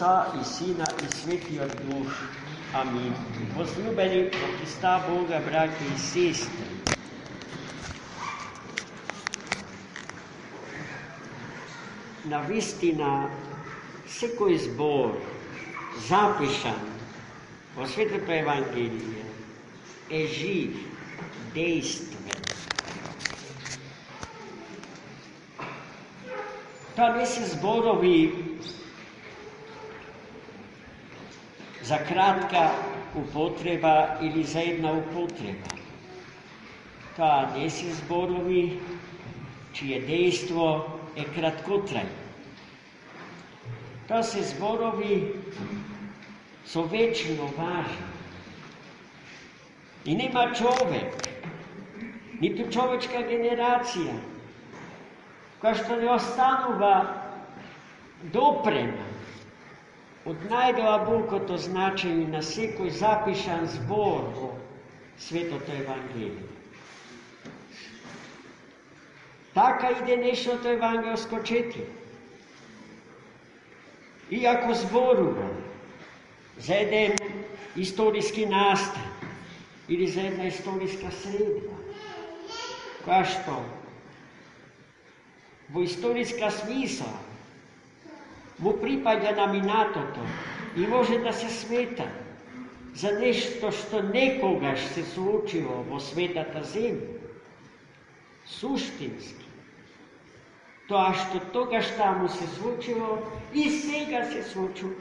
Во името на Отца и Сина и Светиот Дух. Амин. Возлюбени во Христа Бога, браќа и сестри, на вистина секој збор запишан во Светото Евангелие е жив, действен. Тоа не се зборови za kratka upotreba ili za jedna upotreba. desi zborovi, čije dejstvo je kratkotrajno. Ta se zborovi su večno važni. I nema čovek, niti čovečka generacija, koja što ne ostanova doprema odnajdova bo, kot označeni na seku, zapišan zbor o sveto evangeliju. Taka ide nešto to evangelsko četje. Iako zboru za jedan istorijski nastan ili za jedna istorijska sredba, koja što? Bo istorijska smisla, му припаѓа на минатото и може да се смета за нешто што некогаш се случило во светата земја. Суштински. Тоа што тогаш таму се случило и сега се случува.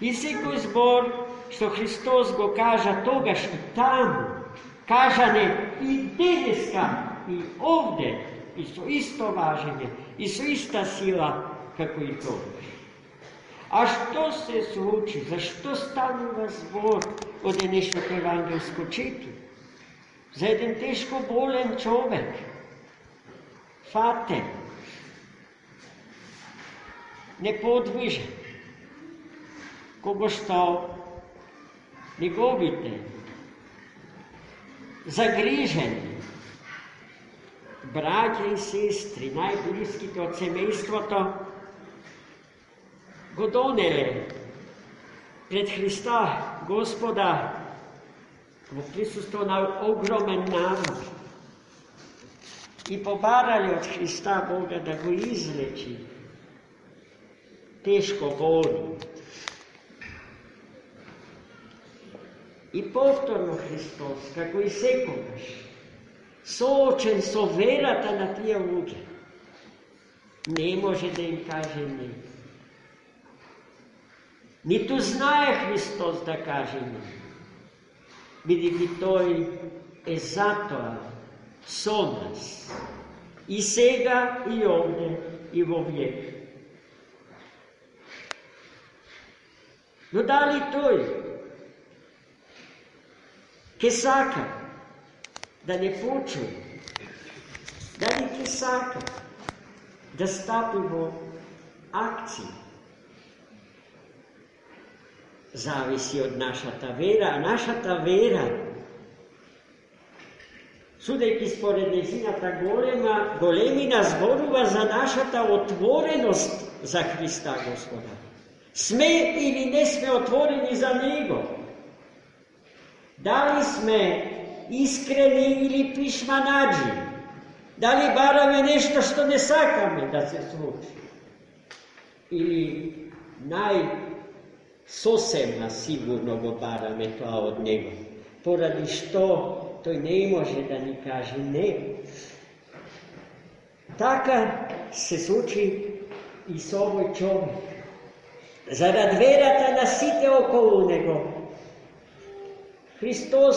И секој збор што Христос го кажа тогаш и таму, кажане и денеска и овде, и со исто важење, и со иста сила како и тогаш. А што се случи? Зашто станува збор од денешното евангелско чети? За еден тешко болен човек, фатен, неподвижен, кого што неговите загрижени браќа и сестри, најблиските од семејството, го донеле пред Христа Господа во присуство на огромен народ и побарале од Христа Бога да го излечи тешко болни. И повторно Христос, како и секогаш, соочен со верата на тие луѓе, не може да им каже не. Ниту знае Христос да каже не. Бидејќи Тој е затоа со нас. И сега, и овде, и во век. Но дали Тој ке сака да не почуе, дали ке сака да стапи во акција, зависи од нашата вера, а нашата вера, судејќи според незината голема, големина зборува за нашата отвореност за Христа Господа. Сме или не сме отворени за Него? Дали сме искрени или пишманаджи? Дали бараме нешто што не сакаме да се случи? Или sosema sigurno bo bara metla od njega. To radiš to, to i ne može da ni kaže ne. Taka se suči i s ovoj čovjek. Zarad verata nasite okolo nego. Hristos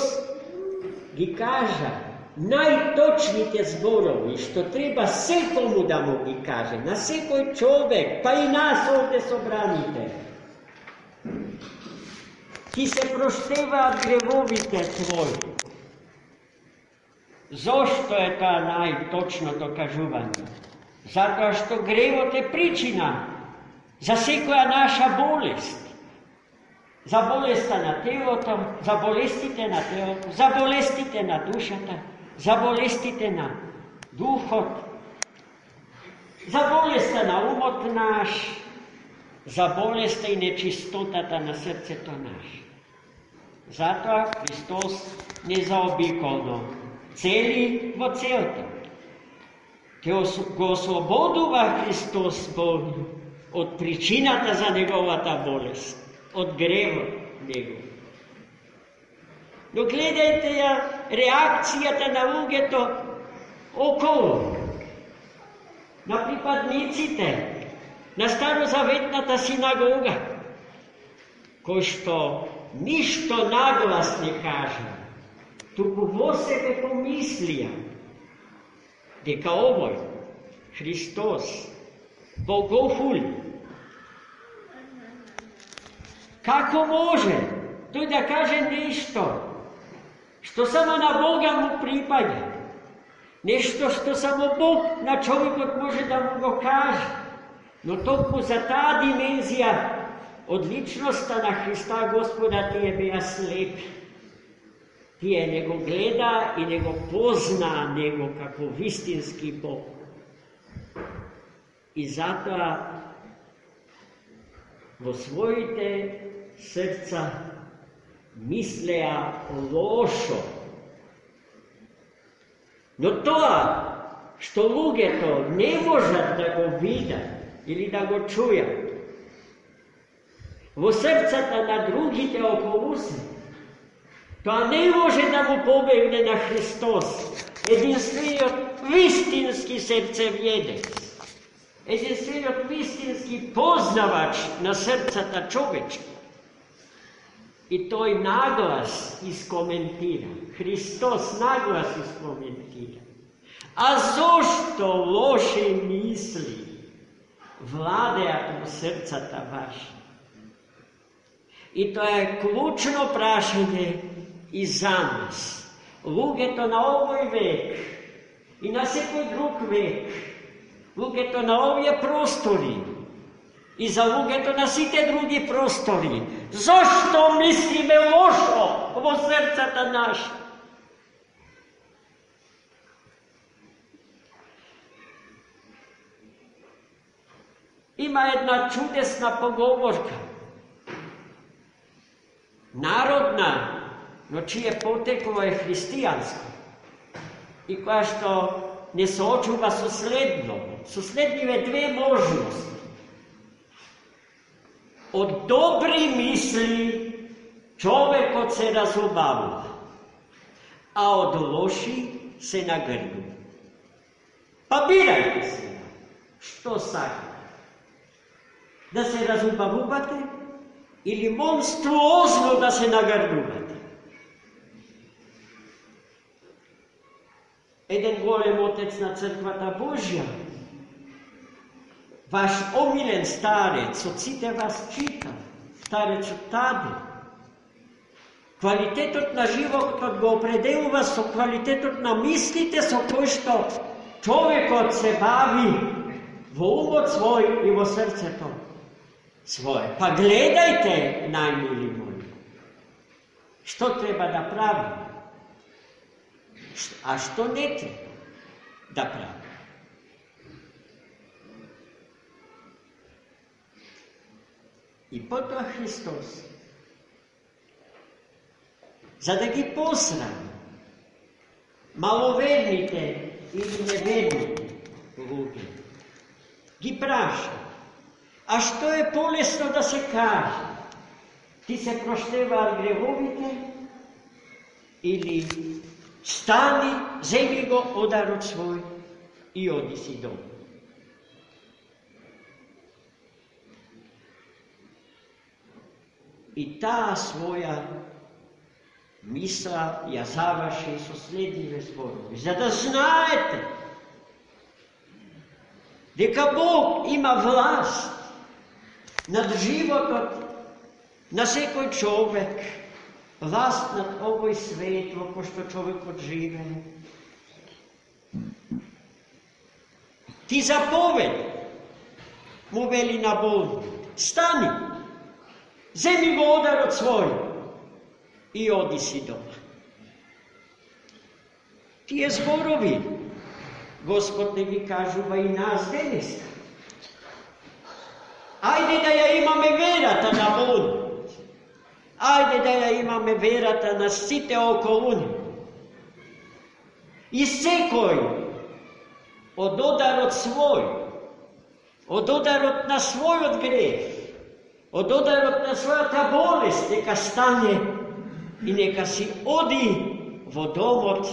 gi kaže, najtočnite zborovi, što treba svekomu da mu gi kaže, na svekoj čovjek, pa i nas ovdje sobranite. Ти се проштеваат гревовите твои. Зошто е тоа најточното кажување? Затоа што гревот е причина за секоја наша болест. За болеста на телото, за болестите на телото, за болестите на душата, за болестите на духот, за болеста на умот наш, за болеста и нечистотата на срцето наше. Затоа Христос не заобиколно цели во целта. Те го ослободува Христос болни од причината за неговата болест, од гревот негов. Но гледајте ја реакцијата на луѓето околу, на припадниците на старозаветната синагога, кој што ништо наглас не кажа, туку во себе помислија. Дека овој Христос Богофул како може тој да каже нешто што само на Бога му припаѓа, нешто што само Бог на човекот може да му го каже, но токму за таа димензија Odlično sta na Hrista Gospoda, ti je bila slep, ti je nego gleda i nego pozna nego kako istinski Bog. I zato osvojite srca misleja lošo. No to, što luge to ne možete da go vidjeti ili da go čujete, во срцата на другите околу се, Тоа не може да му побегне на Христос, единствениот вистински срцевједец, единствениот вистински познавач на срцата човечки. И тој наглас искоментира, Христос наглас искоментира. А зошто лоши мисли владеат во срцата ваши? И тоа е клучно прашање и за нас. Луѓето на овој век и на секој друг век, луѓето на овие простори и за луѓето на сите други простори, зошто мислиме лошо во срцата наши? Има една чудесна поговорка. narodna, no čije poteklo je hristijansko i koja što ne soočuva sosledno. Sosledljive dve možnosti. Od dobri misli čovek od se razobavlja, a od loši se nagrdu. Pa birajte se, što sad? Da se razubavljate или монструозно да се нагрдувате? еден голем отец на црквата Божја, ваш омилен старец, од сите вас чита, старецот Таде, Квалитетот на животот го определува со квалитетот на мислите со кои што човекот се бави во умот свој и во срцето svoje. Pa gledajte, najmili moji, što treba da pravimo, a što ne treba da pravimo. I potom Hristos, zadaki posran, malowernite ili nevernite, gi praša, а што е полесно да се каже? Ти се проштеваат греховите или Стани, земи го одарот свој и оди си дом. И таа своја мисла ја заврши со следниве зборови. За да знаете дека Бог има власт nad životom, na sekoj čovek, vlast nad ovoj svetu, ako što čovek odžive. Ti zapoved, mu veli na Bogu, stani, zemi vodar od svoj i odi si doma. Tije zborovi, gospod mi kažu, ba i nas denesta. Ајде да ја имаме верата на Бог. Ајде да ја имаме верата на сите околу ни. И секој од ударот свој, од ударот на својот грех, од ударот на својата болест, нека стане и нека си оди во домот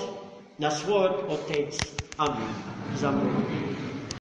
на својот Отец. Амин. За